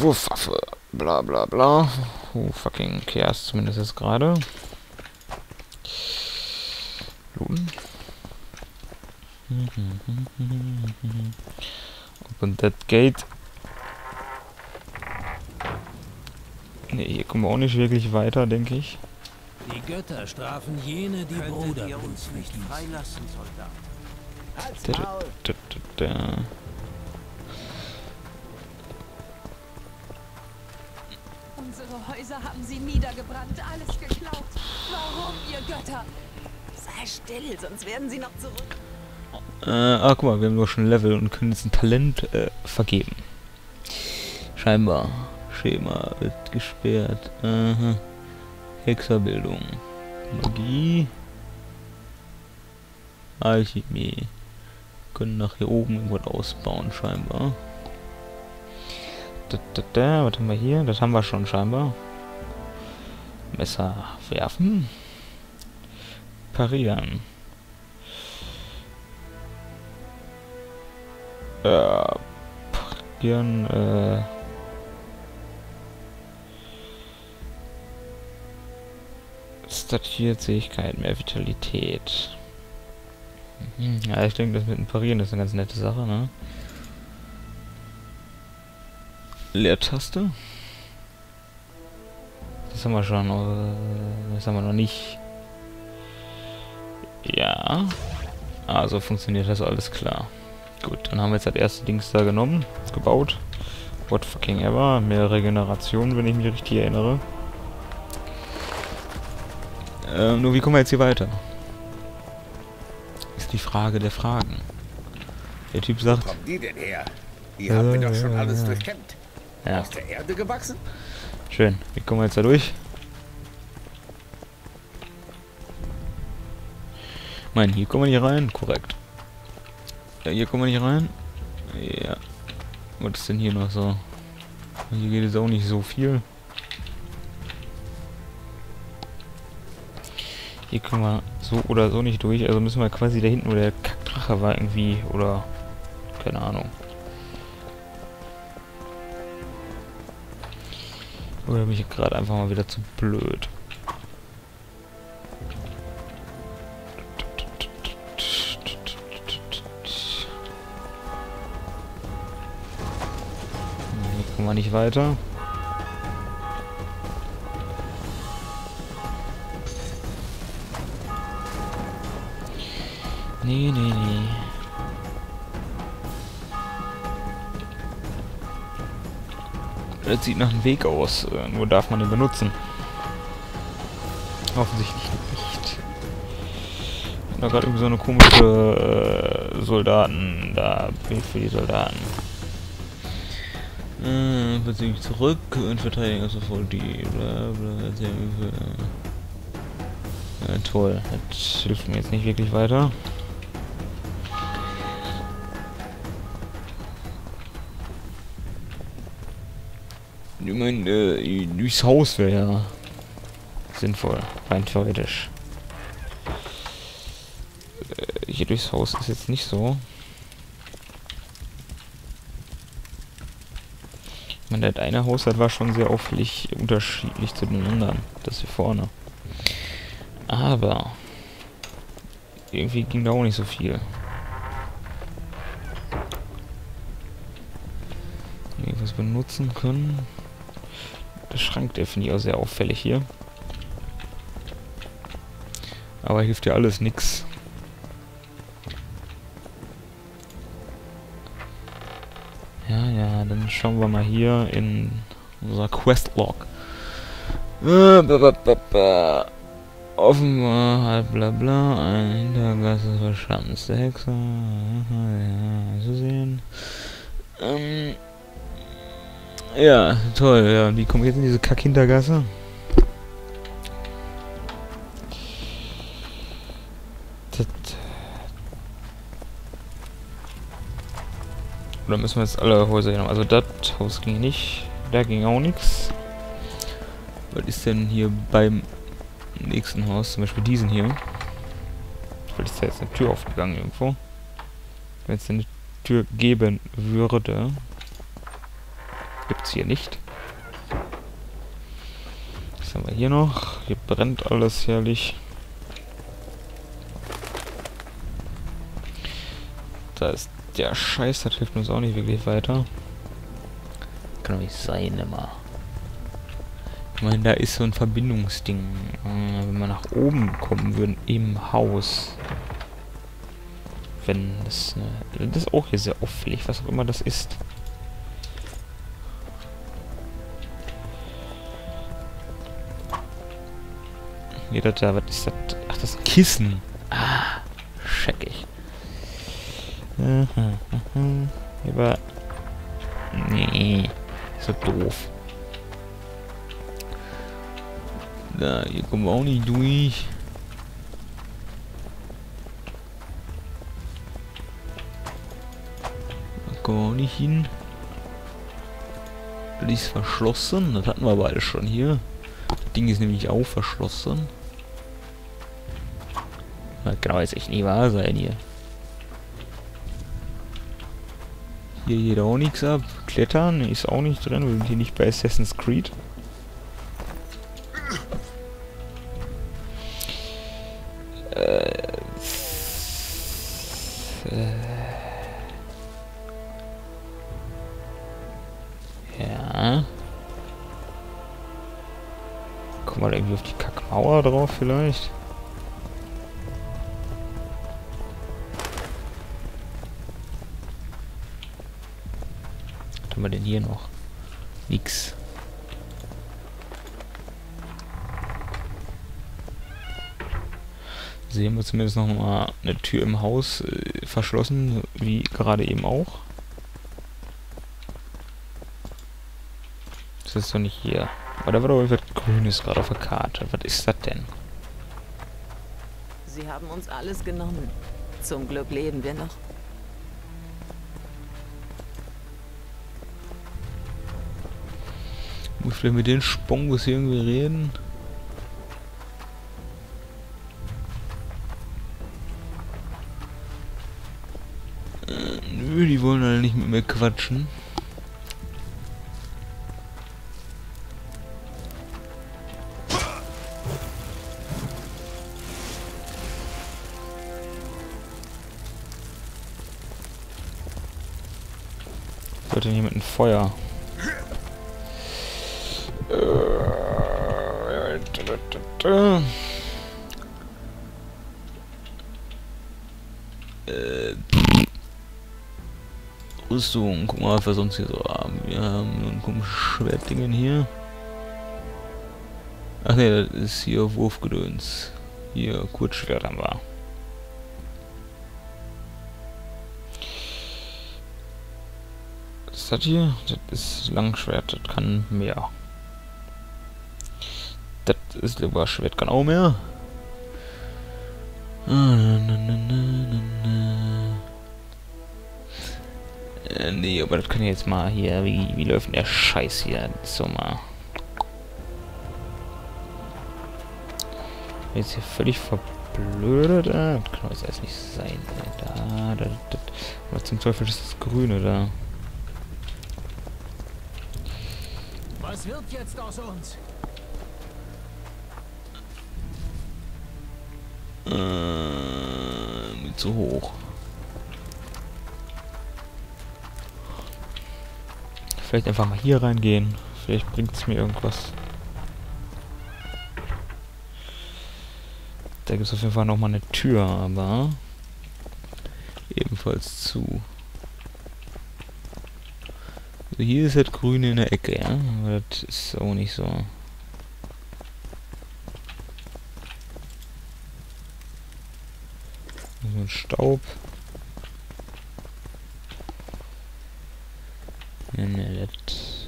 Wurfwaffe. Bla bla bla. Oh, fucking Chaos zumindest jetzt gerade. Looten. Open that gate. Ne, hier kommen wir auch nicht wirklich weiter, denke ich. Die Götter strafen jene, die Bruder uns nicht freilassen, Soldat? Halt's Maul! Unsere Häuser haben sie niedergebrannt, alles geklaut. Warum, ihr Götter? Sei still, sonst werden sie noch zurück. Äh, ah, guck mal, wir haben doch schon Level und können jetzt ein Talent äh, vergeben. Scheinbar. Schema wird gesperrt. Aha. Hexerbildung. Magie. Alchemie. Können nach hier oben irgendwas ausbauen, scheinbar. Da, da, da, was haben wir hier? Das haben wir schon scheinbar. Messer werfen. Parieren. Äh, parieren, äh... Statiert Fähigkeit, mehr Vitalität. Mhm. Ja, ich denke, das mit dem Parieren ist eine ganz nette Sache, ne? Leertaste. Das haben wir schon, äh, das haben wir noch nicht. Ja. Also funktioniert das alles klar. Gut, dann haben wir jetzt das erste Dings da genommen, gebaut. What fucking ever. Mehr Regeneration, wenn ich mich richtig erinnere. Ähm, nur wie kommen wir jetzt hier weiter? Ist die Frage der Fragen. Der Typ sagt, Kommen die denn her? Die haben wir doch schon alles durchkämmt. Ja, Aus der Erde gewachsen? schön. Wie kommen wir jetzt da durch? Nein, hier kommen wir nicht rein. Korrekt. Ja, hier kommen wir nicht rein. Ja. Was ist denn hier noch so? Hier geht es auch nicht so viel. Hier können wir so oder so nicht durch. Also müssen wir quasi da hinten, wo der Kackdrache war irgendwie. Oder... Keine Ahnung. Oder bin ich gerade einfach mal wieder zu blöd? Hier kommen wir nicht weiter. Nee, nee, nee. Das sieht nach einem Weg aus, äh, nur darf man ihn benutzen. Offensichtlich nicht. Da gerade irgendwie so eine komische äh, Soldaten, da Bild für die Soldaten. Äh, bezüglich zurück und verteidigen also voll die bla bla sehr übel. Ja, toll. Das hilft mir jetzt nicht wirklich weiter. Ich meine, äh, durchs Haus wäre ja sinnvoll, rein theoretisch. Äh, hier durchs Haus ist jetzt nicht so. Ich meine, das eine Haus, das war schon sehr auffällig unterschiedlich zu den anderen. Das hier vorne. Aber irgendwie ging da auch nicht so viel. Irgendwas benutzen können. Der Schrank, der finde ich auch sehr auffällig hier. Aber hilft ja alles nix. Ja, ja, dann schauen wir mal hier in unser Questlog. Äh, ba, ba, ba, ba. Offenbar halt bla bla, ein Hintergasse verschanzte Hexe. Ja, zu sehen. Ähm, ja, toll, ja. Wie kommen jetzt in diese Kack-Hintergasse? Oder müssen wir jetzt alle Häuser hier noch? Also das Haus ging nicht. Da ging auch nichts. Was ist denn hier beim nächsten Haus? Zum Beispiel diesen hier. Vielleicht ist da jetzt eine Tür aufgegangen irgendwo. Wenn es eine Tür geben würde. Gibt's hier nicht. Was haben wir hier noch? Hier brennt alles herrlich. Da ist der Scheiß, das hilft uns auch nicht wirklich weiter. Kann doch nicht sein immer. Ich meine, da ist so ein Verbindungsding. Äh, wenn wir nach oben kommen würden im Haus. Wenn das... Äh, das ist auch hier sehr auffällig, was auch immer das ist. Nee, das da, was ist das? Ach, das ist Kissen. Ah, check ich. Aber... Nee, so doof. Da, hier kommen wir auch nicht durch. Da kommen wir auch nicht hin. Das ist verschlossen. Das hatten wir beide schon hier. Das Ding ist nämlich auch verschlossen. Das kann aber jetzt echt nicht wahr sein hier. Hier geht auch nichts ab. Klettern ist auch nicht drin. Wir sind hier nicht bei Assassin's Creed. Äh, Ja. Wir da irgendwie auf die Kackmauer drauf vielleicht? Hier noch? Nix. Sehen wir zumindest noch mal eine Tür im Haus äh, verschlossen, wie gerade eben auch. Das ist doch nicht hier. Aber da war doch irgendwas Grünes gerade auf der Karte. Was ist das denn? Sie haben uns alles genommen. Zum Glück leben wir noch. Muss ich vielleicht mit den Spongos irgendwie reden? Äh, nö, die wollen alle nicht mit mir quatschen. Sollte hier mit einem Feuer. Äh, Rüstung, guck mal, was wir sonst hier so haben. Wir haben so ein komisches Schwertdingen hier. Ach ne, das ist hier Wurfgedöns. Hier, Kurzschwert haben wir. Was ist das hier? Das ist Langschwert, das kann mehr. Das ist lieber Schwert, kann auch mehr. Ah. Äh, nee, aber das kann ich jetzt mal hier. Wie, wie läuft denn der Scheiß hier? So mal. Jetzt hier völlig verblödet. Ah, das kann jetzt erst nicht sein. Da, da, da. Was zum Teufel ist das Grüne da? Was wird jetzt aus uns? Äh, mit zu hoch. Vielleicht einfach mal hier reingehen. Vielleicht bringt es mir irgendwas. Da gibt es auf jeden Fall nochmal eine Tür, aber ebenfalls zu. Also hier ist das Grüne in der Ecke, ja. Aber das ist auch nicht so. So ein Staub. Ja, ne, das.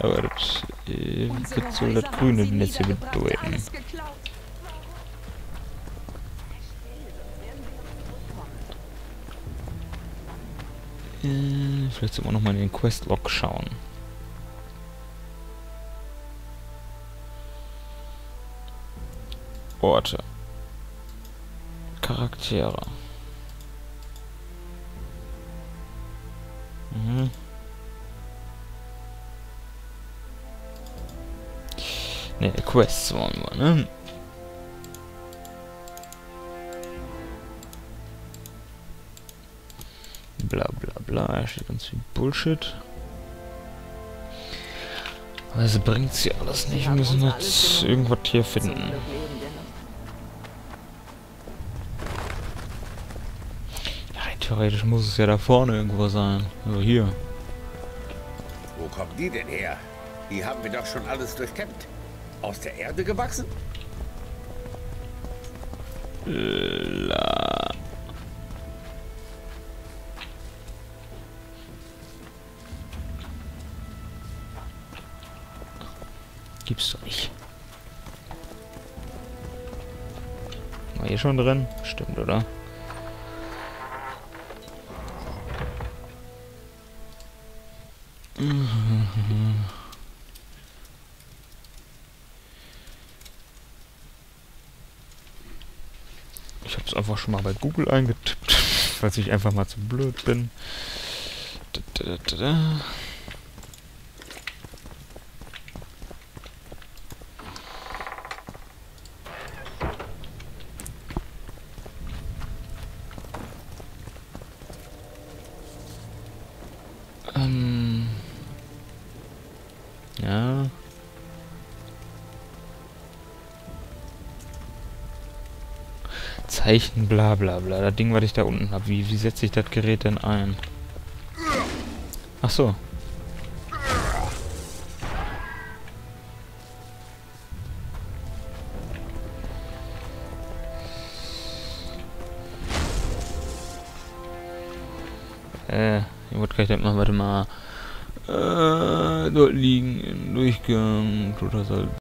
Aber das äh, wird so das Grüne Netz hier bedeuten. Äh, vielleicht sollten wir nochmal in den Questlog schauen. Orte. Charaktere. Ne, Quests wollen wir, ne? Bla bla bla, da steht ganz viel Bullshit. Es bringt sie alles nicht, wir müssen jetzt irgendwas hier finden. Theoretisch muss es ja da vorne irgendwo sein. Also hier. Wo kommen die denn her? Die haben wir doch schon alles durchkämmt. Aus der Erde gewachsen? La. Gibt's doch nicht. War hier schon drin? Stimmt, oder? Ich einfach schon mal bei Google eingetippt, falls ich einfach mal zu blöd bin. Da, da, da, Zeichen, bla bla bla. Das Ding, was ich da unten habe. Wie, wie setze ich das Gerät denn ein? Ach so. Äh, ich denn machen? Warte mal. Äh, dort liegen im Durchgang. Toter